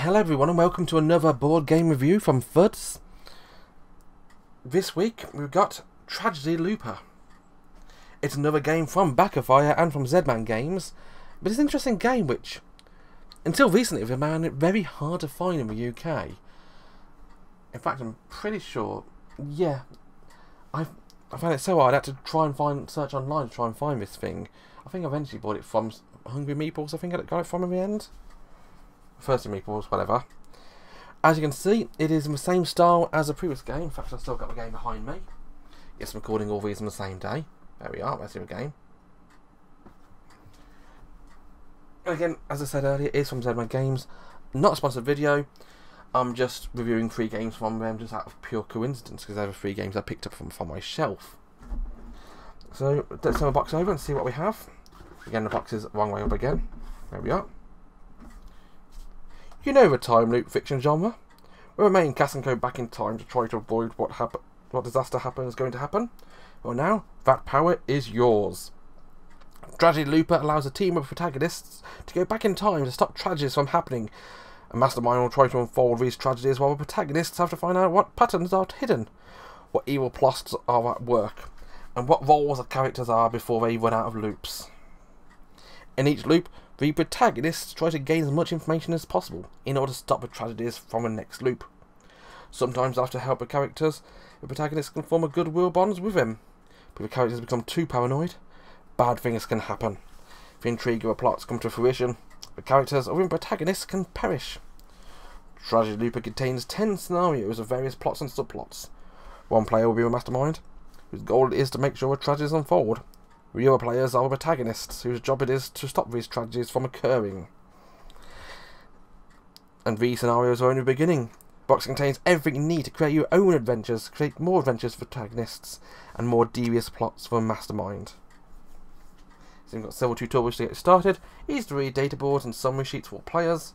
Hello everyone and welcome to another board game review from Fudce. This week we've got Tragedy Looper. It's another game from BakaFire and from Z-Man Games, but it's an interesting game which, until recently, was found it very hard to find in the UK. In fact, I'm pretty sure, yeah, I I found it so hard I had to try and find search online to try and find this thing. I think I eventually bought it from Hungry Meeples. I think I got it from in the end. Thirsty Meeples, whatever. As you can see, it is in the same style as the previous game. In fact, I've still got the game behind me. Yes, I'm recording all these on the same day. There we are, that's the game. And again, as I said earlier, it is from Z-Man Games. Not a sponsored video. I'm just reviewing three games from them just out of pure coincidence because they're the three games I picked up from, from my shelf. So, let's turn the box over and see what we have. Again, the box is wrong way up again. There we are. You know the time loop fiction genre, where a main cast can go back in time to try to avoid what what disaster happen is going to happen. Well, now that power is yours. Tragedy Looper allows a team of protagonists to go back in time to stop tragedies from happening. A mastermind will try to unfold these tragedies while the protagonists have to find out what patterns are hidden, what evil plots are at work, and what roles the characters are before they run out of loops. In each loop, the protagonists try to gain as much information as possible in order to stop the tragedies from the next loop. Sometimes after help the characters, the protagonists can form a goodwill bonds with them. But if the characters become too paranoid, bad things can happen. If intrigue the plots come to fruition, the characters or even protagonists can perish. Tragedy Looper contains 10 scenarios of various plots and subplots. One player will be a mastermind, whose goal is to make sure tragedies unfold, other players are protagonists, whose job it is to stop these tragedies from occurring. And these scenarios are only the beginning. Box contains everything you need to create your own adventures, create more adventures for protagonists, and more devious plots for a mastermind. So you've got several tutorials to get started, easy to read data boards and summary sheets for players,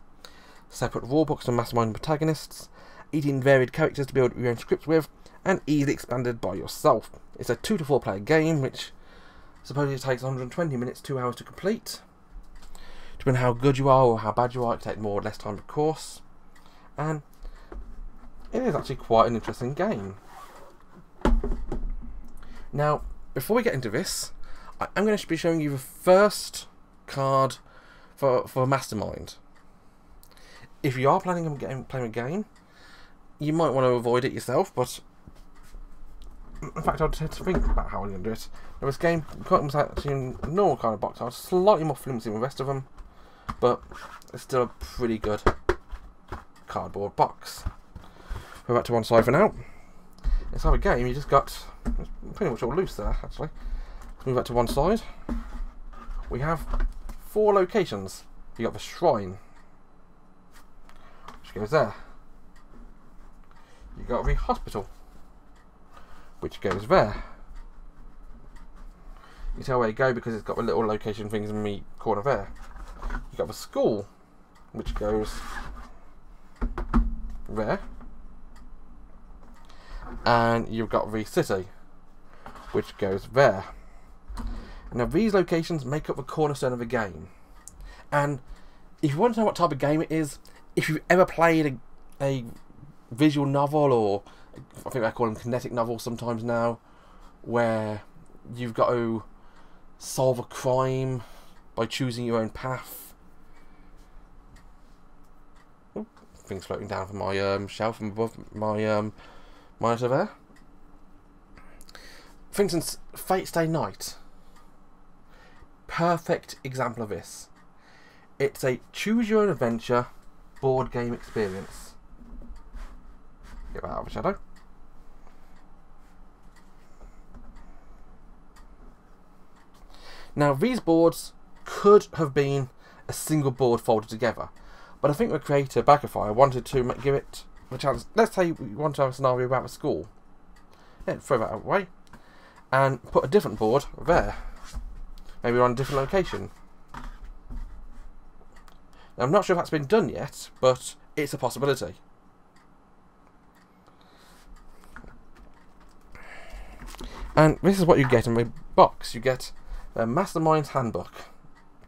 separate rulebooks for mastermind protagonists, 18 varied characters to build your own scripts with, and easily expanded by yourself. It's a 2 to 4 player game, which Supposedly it takes 120 minutes, 2 hours to complete. Depending on how good you are or how bad you are, it can take more or less time of course. And it is actually quite an interesting game. Now, before we get into this, I'm going to be showing you the first card for, for Mastermind. If you are planning on getting, playing a game, you might want to avoid it yourself, but in fact, I had to think about how I'm going to do it. This game comes actually in a normal kind of box. Was slightly more flimsy than the rest of them, but it's still a pretty good cardboard box. We're back to one side for now. Let's have a game. You just got pretty much all loose there, actually. Let's move back to one side. We have four locations. You got the shrine, which goes there. You got the hospital, which goes there. You tell where to go because it's got the little location things in the corner there. You've got the school, which goes there. And you've got the city, which goes there. Now these locations make up the cornerstone of the game. And if you want to know what type of game it is, if you've ever played a, a visual novel or I think I call them kinetic novels sometimes now, where you've got to solve a crime by choosing your own path. Things floating down from my um, shelf from above my um, monitor there. For instance, Fate Stay Night. Perfect example of this. It's a choose your own adventure board game experience. Get out of the shadow. Now these boards could have been a single board folded together, but I think the creator BakaFire wanted to give it a chance. Let's say we want to have a scenario about a school. Yeah, throw that away and put a different board there. Maybe on a different location. Now, I'm not sure if that's been done yet, but it's a possibility. And this is what you get in the box. You get the Mastermind's Handbook.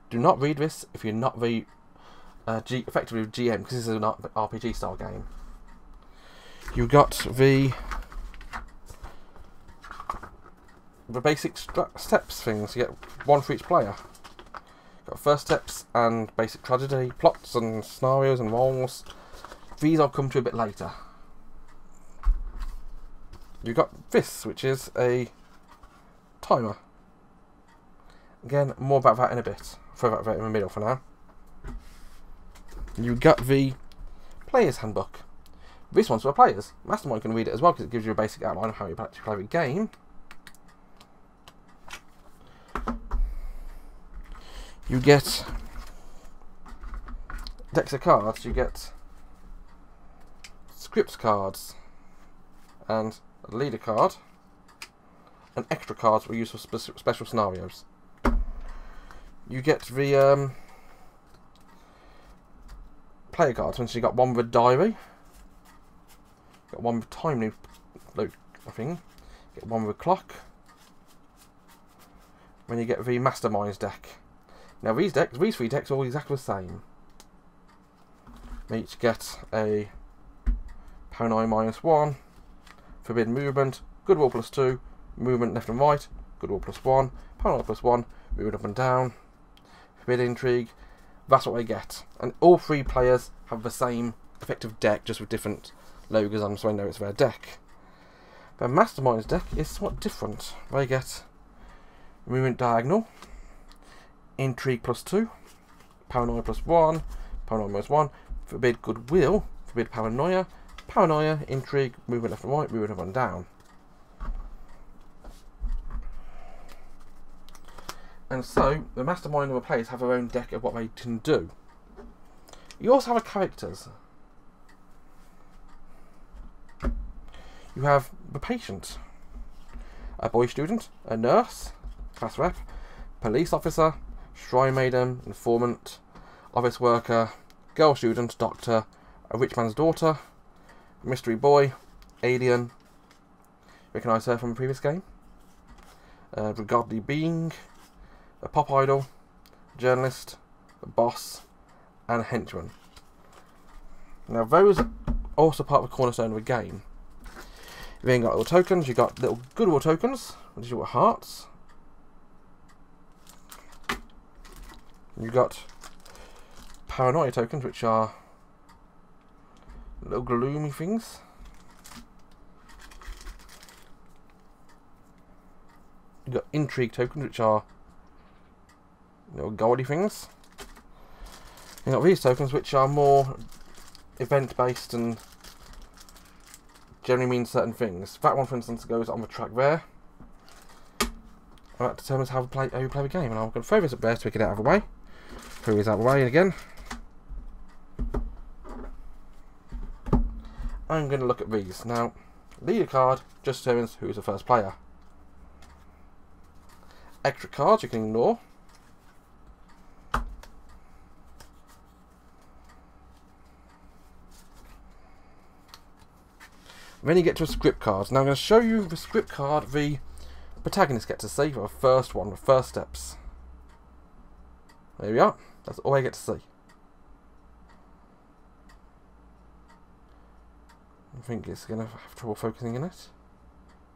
Do not read this if you're not the uh, G, effectively GM because this is an RPG style game. You got the the basic steps things. You get one for each player. Got first steps and basic tragedy, plots and scenarios and roles. These I'll come to a bit later. You got this, which is a timer. Again, more about that in a bit. Throw that in the middle for now. You've got the player's handbook. This one's for players. Mastermind can read it as well because it gives you a basic outline of how you actually play the game. You get decks of cards. You get scripts cards and a leader card and extra cards for use for spe special scenarios. You get the um, player cards. Once you got one with diary, got one with time loop, loop I think. Get one with a clock. When you get the masterminds deck. Now these decks, these three decks are all exactly the same. each get a paranoia minus one, forbidden movement, goodwill plus two, movement left and right, goodwill plus one, paranoia plus one, movement up and down, forbidden intrigue, that's what they get. And all three players have the same effective deck, just with different logos on so I know it's their deck. Their Mastermind's deck is somewhat different. They get Movement Diagonal, Intrigue plus 2, Paranoia plus 1, Paranoia minus 1, Forbid Goodwill, Forbid Paranoia, Paranoia, Intrigue, Movement left and right, Movement up and down. And so, the mastermind of the players have their own deck of what they can do. You also have characters. You have the patient, a boy student, a nurse, class rep, police officer, shrine maiden, informant, office worker, girl student, doctor, a rich man's daughter, mystery boy, alien, recognise her from a previous game, a regardly being, a pop idol, journalist, a boss, and a henchman. Now those are also part of the cornerstone of the game. You've then got little tokens, you've got little goodwill tokens, which are your hearts. You've got paranoia tokens, which are little gloomy things. You've got intrigue tokens, which are little goldy things. You got these tokens which are more event based and generally mean certain things. That one for instance goes on the track there. And that determines how, play, how you play the game. And I'm going to throw this up there to get it out of the way. Throw this out of the way again. I'm going to look at these. Now, leader card just determines who's the first player. Extra cards you can ignore. Then you get to a script card. Now I'm going to show you the script card the protagonist gets to see for the first one, the first steps. There we are. That's all I get to see. I think it's going to have trouble focusing in it.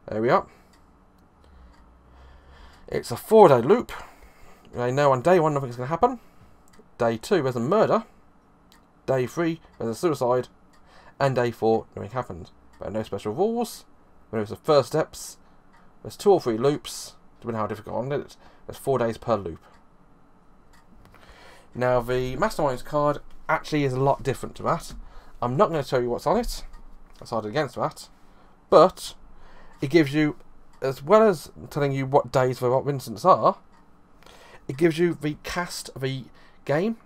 There we are. It's a four day loop. I know on day one nothing's going to happen. Day two there's a murder. Day three there's a suicide. And day four nothing happens but no special rules. When it was the first steps, there's two or three loops, depending how difficult on it. There's four days per loop. Now the Masterminds card actually is a lot different to that. I'm not going to tell you what's on it. Decided against that. But it gives you, as well as telling you what days the what instants are, it gives you the cast of the game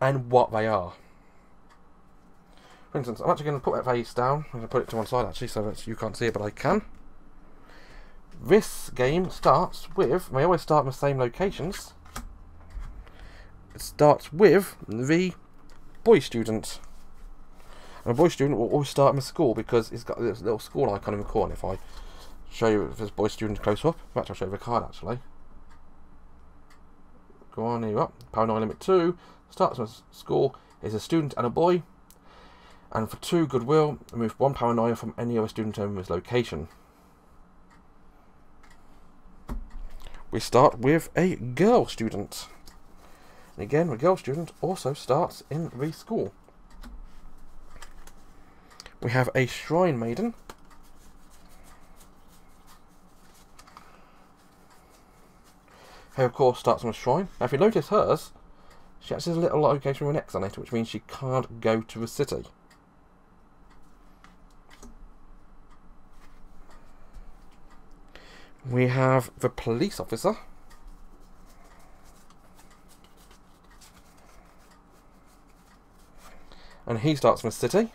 and what they are. For instance, I'm actually going to put that face down. I'm going to put it to one side actually so that you can't see it, but I can. This game starts with, they always start in the same locations. It starts with the boy student. And a boy student will always start in the school because it's got this little school icon in the corner. If I show you this boy student close up, in fact I'll show you the card actually. Go on, here you up. Paranoia limit 2. Starts with school is a student and a boy. And for 2 goodwill, remove 1 paranoia from any other student owner's location. We start with a girl student. And again, the girl student also starts in the school. We have a shrine maiden. Who of course starts on a shrine. Now if you notice hers, she actually has a little location with an X on it, which means she can't go to the city. We have the police officer. And he starts from the city.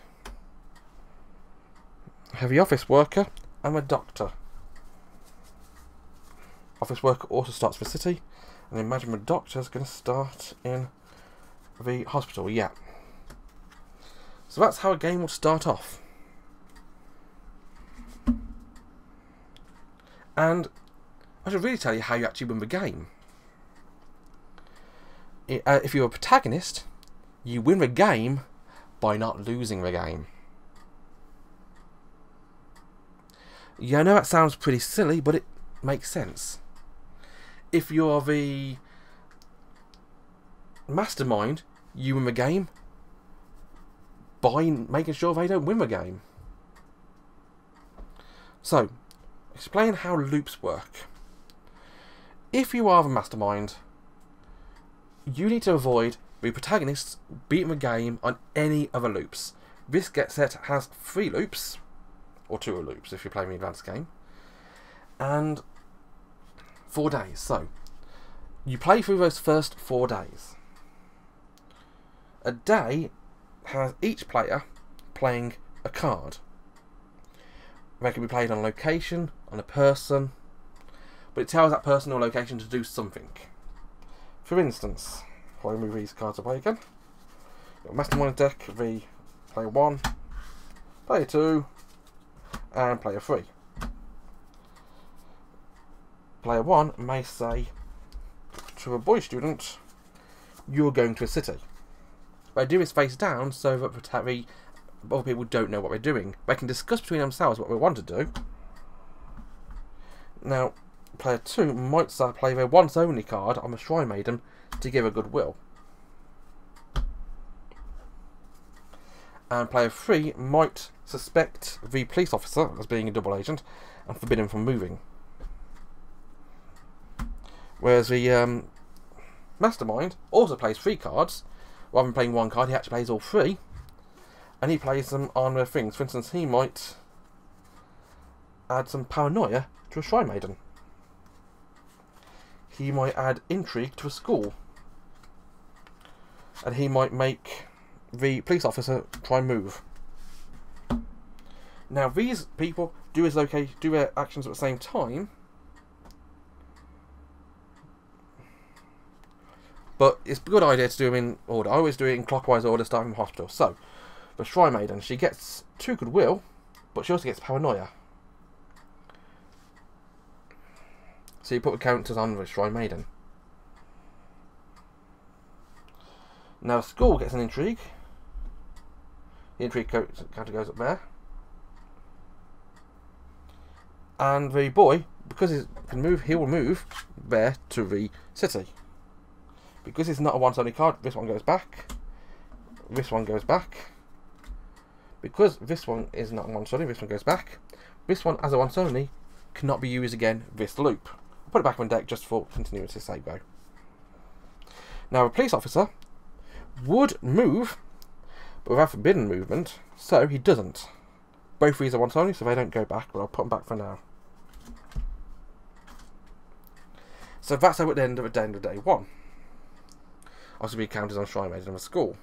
The office worker I'm a doctor. Office worker also starts for city. And imagine the doctor is going to start in the hospital. Yeah. So that's how a game will start off. And I should really tell you how you actually win the game. uh, if you're a protagonist, you win the game by not losing the game. Yeah, I know that sounds pretty silly, but it makes sense. If you're the mastermind, you win the game by making sure they don't win the game. So, explain how loops work. If you are the mastermind, you need to avoid the protagonists beating the game on any other loops. This get set has three loops, or two loops if you're playing the advanced game, and four days. So, you play through those first four days. A day has each player playing a card. They can be played on a location, on a person, but it tells that person or location to do something. For instance, if I remove these cards away again, Mastermind deck, V, player 1, player 2, and player 3. Player 1 may say to a boy student, you're going to a city. But I do this face down so that the other people don't know what we're doing. They can discuss between themselves what we want to do. Now, player 2 might start play their once only card on the Shrine Maiden to give a goodwill. And player 3 might suspect the police officer as being a double agent and forbid him from moving. Whereas the um, Mastermind also plays three cards. Rather than playing one card, he actually plays all three. And he plays them on their things. For instance, he might add some paranoia to a Shrine Maiden. He might add intrigue to a school. And he might make the police officer try and move. Now these people do his okay do their actions at the same time. But it's a good idea to do them in order. I always do it in clockwise order starting from hospital. So, the Shrine Maiden, she gets two goodwill, but she also gets paranoia. So you put the counters on the Shrine Maiden. Now school gets an intrigue. The intrigue counter goes up there. And the boy, because he can move, he will move there to the city. Because it's not a once only card, this one goes back. This one goes back. Because this one is not a once only, this one goes back. This one, as a once only, cannot be used again this loop. I'll put it back on deck just for continuity's sake though. Now a police officer would move, but without forbidden movement, so he doesn't. Both these are once only, so they don't go back, but I'll put them back for now. So that's how it ended at the end of day one also be counted on Shrine Maiden of a school.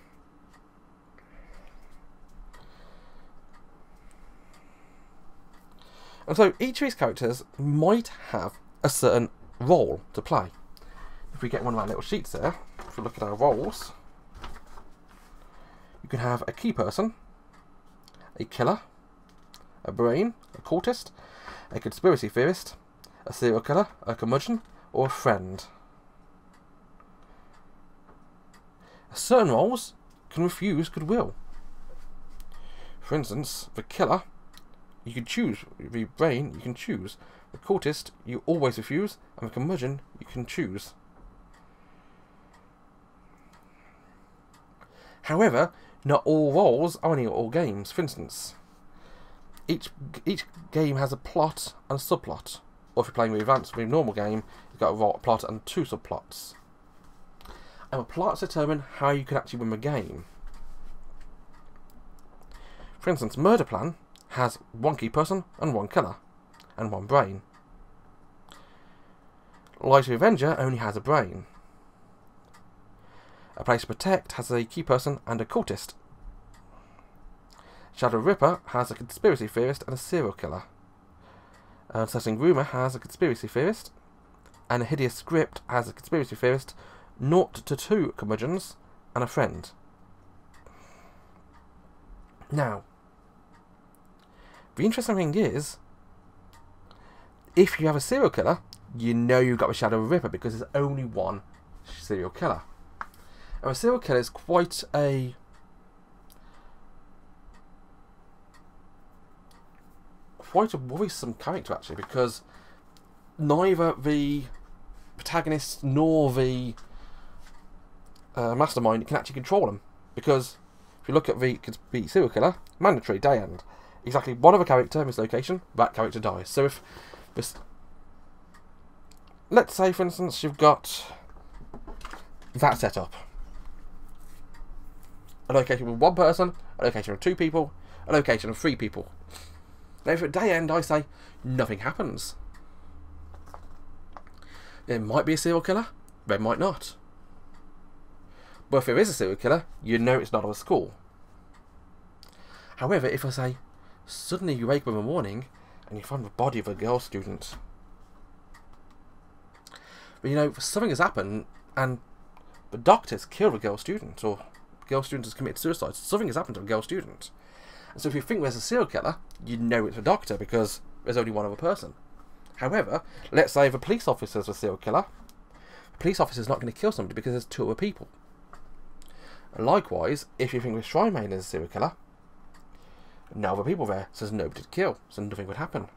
And so each of these characters might have a certain role to play. If we get one of our little sheets there, if we look at our roles, you can have a key person, a killer, a brain, a cultist, a conspiracy theorist, a serial killer, a curmudgeon, or a friend. Certain roles can refuse goodwill. For instance, the killer, you can choose. The brain, you can choose. The cultist, you always refuse. And the curmudgeon, you can choose. However, not all roles are in all games. For instance, each each game has a plot and a subplot. Or if you're playing with advanced with normal game, you've got a plot and two subplots. And the plots determine how you can actually win the game. For instance, Murder Plan has one key person and one killer, and one brain. Light of Avenger only has a brain. A Place to Protect has a key person and a cultist. Shadow Ripper has a conspiracy theorist and a serial killer. Uh, Unsettling Rumour has a conspiracy theorist. And a Hideous Script has a conspiracy theorist, naught to two curmudgeons, and a friend. Now, the interesting thing is, if you have a serial killer, you know you've got a Shadow Ripper because there's only one serial killer. And a serial killer is quite a quite a worrisome character actually because neither the protagonist nor the uh, mastermind can actually control him because if you look at the, the serial killer, mandatory day end. Exactly one of a character mislocation, that character dies. So if this, let's say for instance you've got that setup a location with one person, a location of two people, a location of three people. Now, if at day end I say nothing happens, there might be a serial killer, there might not. But if there is a serial killer, you know it's not of a school. However, if I say suddenly you wake up in the morning and you find the body of a girl student, but you know something has happened and the doctors killed a girl student or girl student has committed suicide. Something has happened to a girl student. And so if you think there's a serial killer, you know it's a doctor because there's only one other person. However, let's say if a police officer is a serial killer, the police officer is not going to kill somebody because there's two other people. Likewise, if you think the Shrine Maiden is a serial killer, no other people there, so there's nobody to kill, so nothing would happen.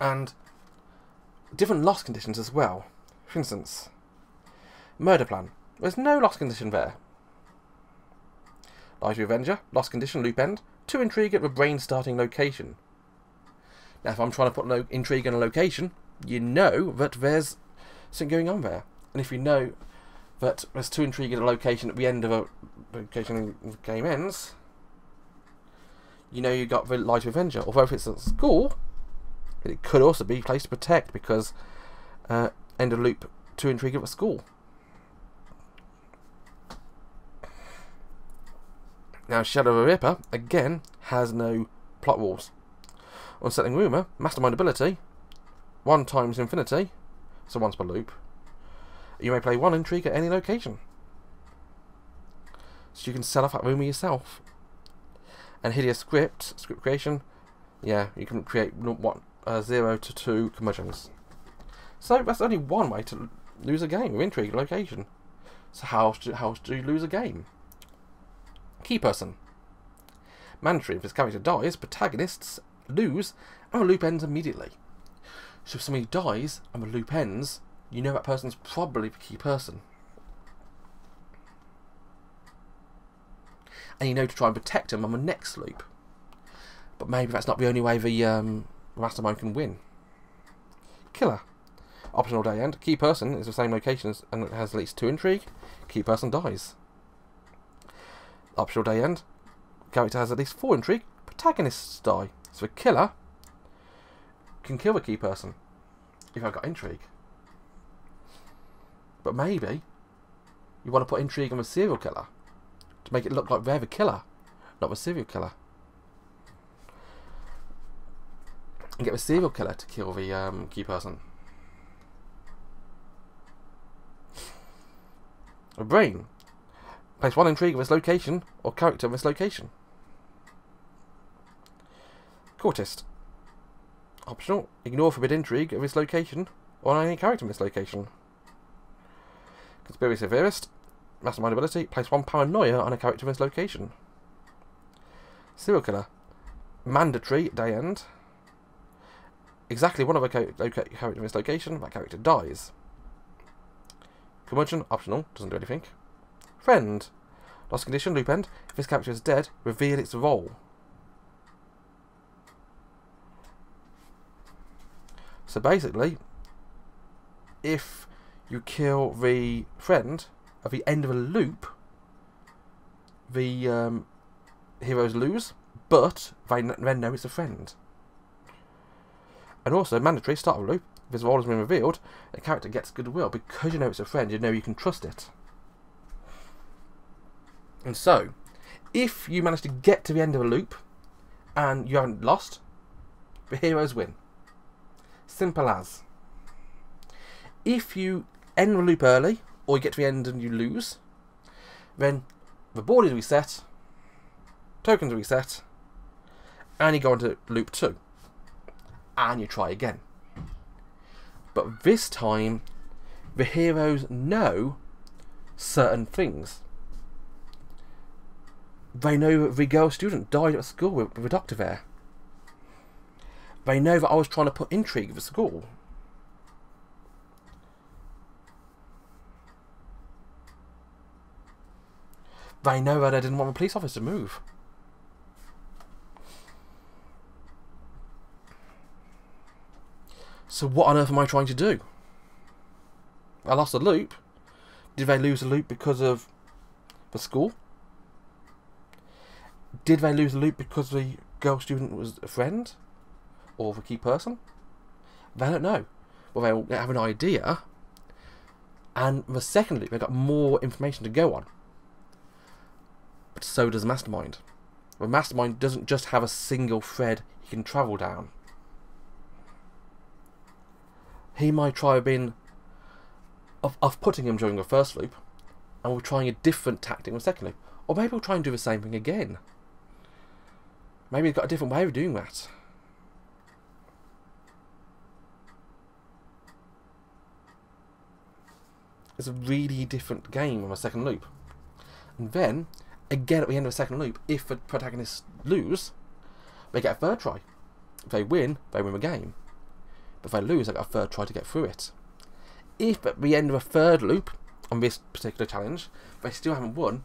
And different loss conditions as well. For instance, Murder plan. There's no lost condition there. Light Avenger, lost condition, loop end. Two intrigue at the brain starting location. Now, if I'm trying to put no intrigue in a location, you know that there's something going on there. And if you know that there's two intrigue at a location at the end of a location the game ends, you know you've got the Light Avenger. Although if it's at school, it could also be a place to protect because uh, end of loop two intrigue at a school. Now, Shadow of Ripper, again, has no plot walls. Unsettling Rumour, Mastermind ability, 1 times infinity, so once per loop. You may play one intrigue at any location. So you can set off that rumour yourself. And Hideous Script, script creation, yeah, you can create what, uh, 0 to 2 curmudgeons. So that's only one way to lose a game with intrigue location. So how, how do you lose a game? Key person. Mandatory, if his character dies, protagonists lose and the loop ends immediately. So if somebody dies and the loop ends, you know that person's probably the key person. And you know to try and protect them on the next loop. But maybe that's not the only way the um, mastermind can win. Killer. Optional day end. Key person is the same location and has at least two intrigue. Key person dies. Optional day end. Character has at least four intrigue. Protagonists die. So a killer can kill the key person if I've got intrigue. But maybe you want to put intrigue on the serial killer to make it look like they're the killer, not the serial killer. And get the serial killer to kill the um, key person. A brain Place one intrigue of its location or character of its location. Cultist. Optional. Ignore forbid intrigue of its location or any character of its location. Conspiracy theorist. Mastermind ability. Place one paranoia on a character in this location. Serial killer. Mandatory day end. Exactly one of a character in this location. That character dies. Curmudgeon, optional, doesn't do anything. Friend. Lost condition, loop end. If this character is dead, reveal its role. So basically, if you kill the friend at the end of a loop, the um, heroes lose, but they then know it's a friend. And also, mandatory start of a loop, if his role has been revealed, a character gets goodwill because you know it's a friend, you know you can trust it. And so, if you manage to get to the end of a loop and you haven't lost, the heroes win. Simple as. If you end the loop early, or you get to the end and you lose, then the board is reset, tokens are reset, and you go into loop 2. And you try again. But this time, the heroes know certain things. They know that the girl student died at school with, with a doctor there. They know that I was trying to put intrigue with the school. They know that I didn't want the police officer to move. So what on earth am I trying to do? I lost a loop. Did they lose a loop because of the school? Did they lose the loop because the girl student was a friend? Or the key person? They don't know. Well, they have an idea. And the second loop, they've got more information to go on. But so does Mastermind. The Mastermind doesn't just have a single thread he can travel down. He might try being of, of putting him during the first loop, and we're trying a different tactic in the second loop. Or maybe we'll try and do the same thing again. Maybe he's got a different way of doing that. It's a really different game on a second loop. And then, again at the end of the second loop, if the protagonists lose, they get a third try. If they win, they win the game. But if they lose, they get a third try to get through it. If at the end of a third loop on this particular challenge, they still haven't won,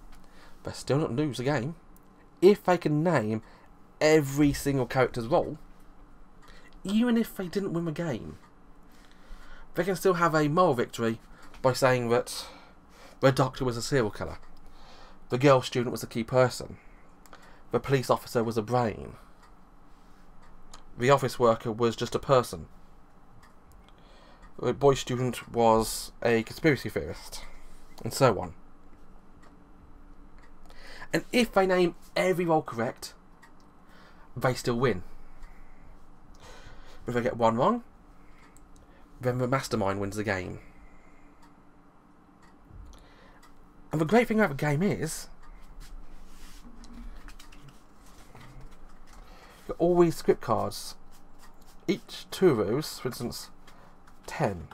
they still not lose the game. If they can name every single character's role, even if they didn't win the game, they can still have a moral victory by saying that the doctor was a serial killer, the girl student was a key person, the police officer was a brain, the office worker was just a person, the boy student was a conspiracy theorist, and so on. And if they name every role correct, they still win. But If they get one wrong, then the mastermind wins the game. And the great thing about the game is, got all these script cards. Each two of those, for instance, 10,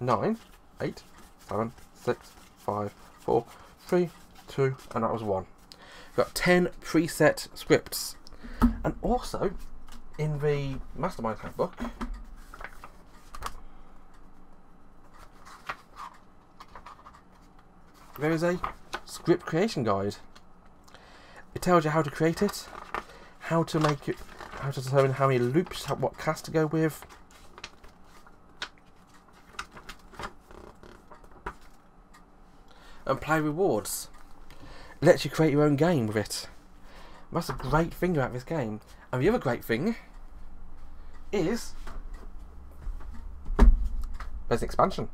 9, 8, 7, 6, 5, 4, 3, 2, and that was 1. You've got 10 preset scripts. And also, in the Mastermind Handbook, there is a script creation guide. It tells you how to create it, how to make it, how to determine how many loops, how, what cast to go with. And play rewards. It lets you create your own game with it. That's a great thing about this game. And the other great thing is there's an expansion.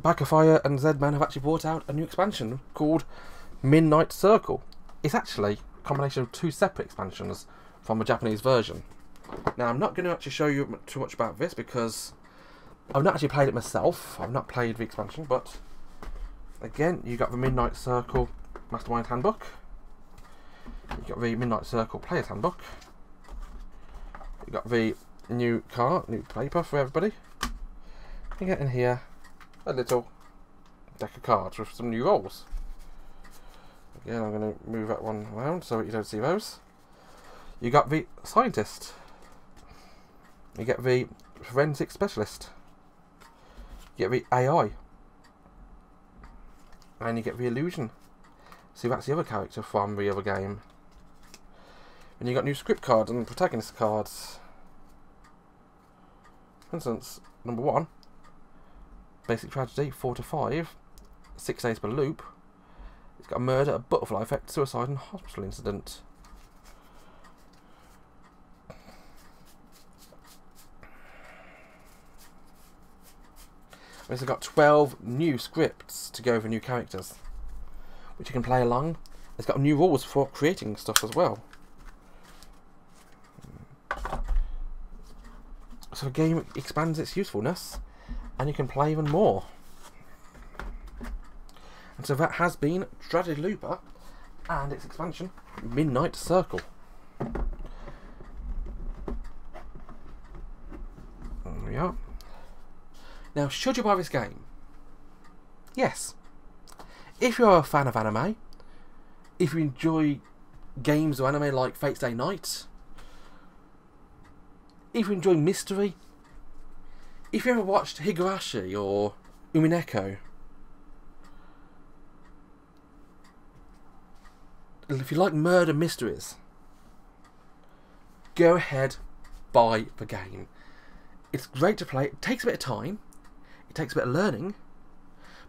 BakaFire and Z-Man have actually brought out a new expansion called Midnight Circle. It's actually a combination of two separate expansions from the Japanese version. Now, I'm not going to actually show you too much about this because I've not actually played it myself. I've not played the expansion, but again, you got the Midnight Circle Mastermind Handbook. You got the Midnight Circle Player's Handbook. You got the new card, new paper for everybody. You get in here a little deck of cards with some new roles. Again, I'm going to move that one around so you don't see those. You got the scientist. You get the forensic specialist. You get the AI. And you get the illusion. See, that's the other character from the other game. And you got new script cards and protagonist cards. For instance, number one, Basic Tragedy, 4 to 5, 6 days per loop. It's got a murder, a butterfly effect, suicide, and hospital incident. It's got 12 new scripts to go over new characters, which you can play along. It's got new rules for creating stuff as well. So the game expands its usefulness, and you can play even more. And so that has been Tragedy Looper and its expansion, Midnight Circle. There we are. Now, should you buy this game? Yes. If you're a fan of anime, if you enjoy games or anime like Fate Stay Night, if you enjoy mystery, if you ever watched Higurashi or Umineko, if you like murder mysteries, go ahead, buy the game. It's great to play. It takes a bit of time. It takes a bit of learning.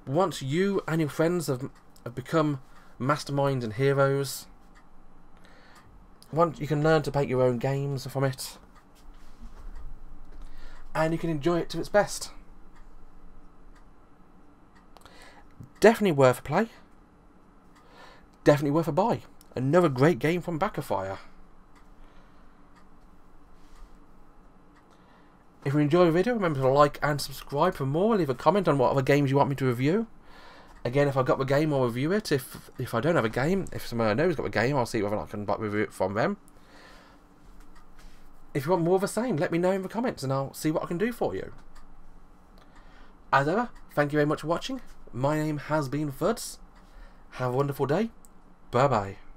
But once you and your friends have, have become masterminds and heroes, once you can learn to make your own games from it, and you can enjoy it to its best. Definitely worth a play. Definitely worth a buy. Another great game from BakaFire. If you enjoy the video, remember to like and subscribe for more. Leave a comment on what other games you want me to review. Again, if I've got the game, I'll review it. If if I don't have a game, if someone I know has got a game, I'll see whether I can review it from them. If you want more of the same, let me know in the comments and I'll see what I can do for you. As ever, thank you very much for watching. My name has been Fudce. Have a wonderful day. Bye bye.